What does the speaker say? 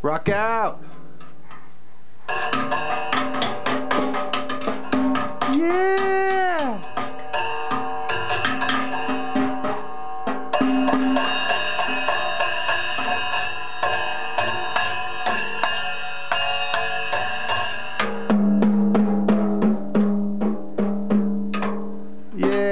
Rock out! Yeah! Yeah!